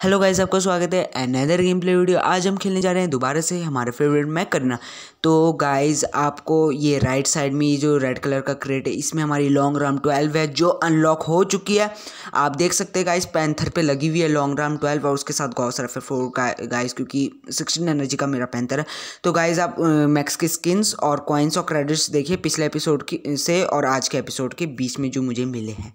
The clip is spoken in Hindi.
हेलो गाइस, आपका स्वागत है अनदर गेम प्ले वीडियो आज हम खेलने जा रहे हैं दोबारा से हमारे फेवरेट मैक करना। तो गाइस, आपको ये राइट साइड में ये जो रेड कलर का क्रेट है, इसमें हमारी लॉन्ग राम ट्वेल्व है, जो अनलॉक हो चुकी है। आप देख सकते हैं गाइस पैंथर पे लगी हुई है लॉन्ग राम ट्वेल्व और उसके साथ गौ सरफ फोर गाइस, क्योंकि सिक्सटीन एनर्जी का मेरा पैंथर है। तो गाइज़ आप मैक्स के स्किन्स और कॉइन्स और क्रेडिट्स देखिए पिछले एपिसोड की, से और आज के एपिसोड के बीच में जो मुझे मिले हैं।